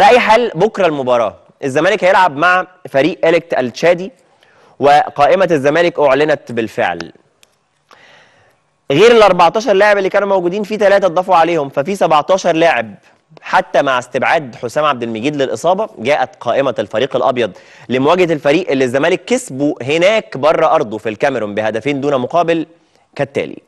على اي حال بكرة المباراة. الزمالك هيلعب مع فريق اليكت التشادي وقائمة الزمالك أعلنت بالفعل. غير ال 14 لاعب اللي كانوا موجودين في ثلاثة اتضافوا عليهم ففي 17 لاعب حتى مع استبعاد حسام عبد المجيد للإصابة جاءت قائمة الفريق الأبيض لمواجهة الفريق اللي الزمالك كسبه هناك بره أرضه في الكاميرون بهدفين دون مقابل كالتالي.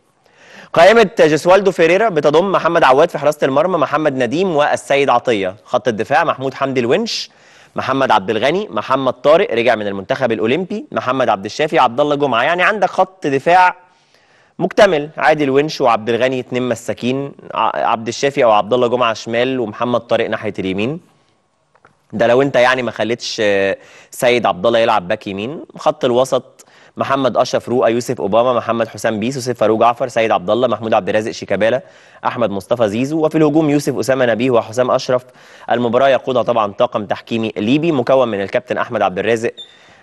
قائمة جسوالدو فيريرا بتضم محمد عواد في حراسة المرمى محمد نديم والسيد عطية. خط الدفاع محمود حمدي الونش محمد عبد الغني محمد طارق رجع من المنتخب الأولمبي محمد عبد الشافي عبد الله جمعة. يعني عندك خط دفاع مكتمل. عادي الونش وعبد الغني اتنين مساكين عبد الشافي أو عبد الله جمعة شمال ومحمد طارق ناحية اليمين. ده لو انت يعني ما خليتش آه، سيد عبد الله يلعب back يمين. خط الوسط محمد أشرف رؤى يوسف أوباما محمد حسام بيسو يوسف فاروق جعفر سيد عبد الله محمود عبد الرازق شيكابالا أحمد مصطفى زيزو وفي الهجوم يوسف أسامة نبيه وحسام أشرف. المباراة يقودها طبعا طاقم تحكيمي ليبي مكون من الكابتن أحمد عبد الرازق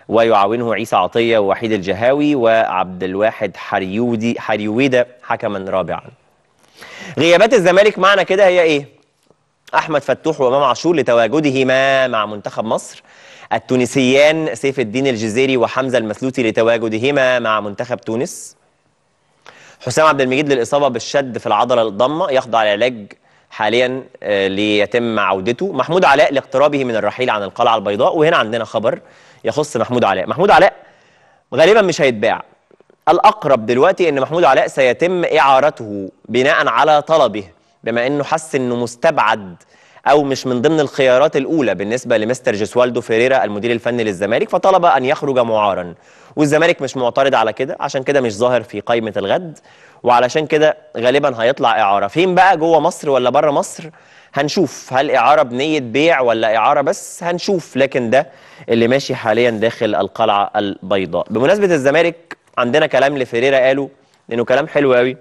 ويعاونه عيسى عطية ووحيد الجهاوي وعبد الواحد حريودي حريويده حكما رابعا. غيابات الزمالك معنا كده هي إيه؟ أحمد فتوح وإمام عاشور لتواجدهما مع منتخب مصر. التونسيان سيف الدين الجزيري وحمزة المسلوتي لتواجدهما مع منتخب تونس. حسام عبد المجيد للإصابة بالشد في العضلة الضمة يخضع لعلاج حاليا آه، ليتم عودته. محمود علاء لاقترابه من الرحيل عن القلعة البيضاء. وهنا عندنا خبر يخص محمود علاء. محمود علاء غالبا مش هيتباع. الأقرب دلوقتي إن محمود علاء سيتم إعارته بناء على طلبه. بما إنه حس إنه مستبعد أو مش من ضمن الخيارات الأولى بالنسبة لمستر جسوالدو فيريرا المدير الفني للزمالك فطلب أن يخرج معارا. والزمالك مش معترض على كده عشان كده مش ظاهر في قائمة الغد وعلشان كده غالبا هيطلع إعارة. فين بقى؟ جوه مصر ولا بره مصر؟ هنشوف. هل إعارة بنية بيع ولا إعارة بس؟ هنشوف. لكن ده اللي ماشي حاليا داخل القلعة البيضاء. بمناسبة الزمالك عندنا كلام لفيريرا قاله لأنه كلام حلو قوي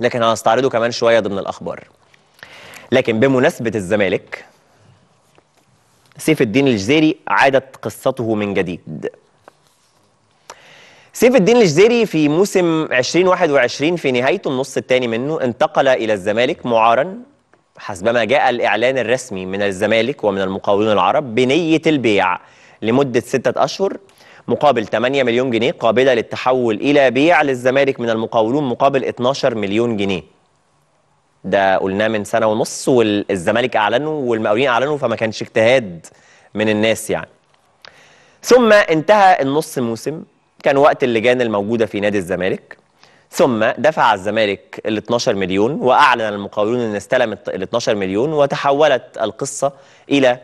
لكن هنستعرضه كمان شوية ضمن الأخبار. لكن بمناسبة الزمالك سيف الدين الجزيري عادت قصته من جديد. سيف الدين الجزيري في موسم 2021 في نهايته النص الثاني منه انتقل إلى الزمالك معارا حسبما جاء الإعلان الرسمي من الزمالك ومن المقاولون العرب بنية البيع لمدة ستة أشهر مقابل 8 مليون جنيه قابلة للتحول إلى بيع للزمالك من المقاولون مقابل 12 مليون جنيه. ده قلناه من سنة ونص والزمالك اعلنوا والمقاولين أعلنوا فما كانش اجتهاد من الناس يعني. ثم انتهى النص موسم كان وقت اللجان الموجودة في نادي الزمالك. ثم دفع الزمالك ال 12 مليون وأعلن المقاولون إن استلم ال 12 مليون وتحولت القصة إلى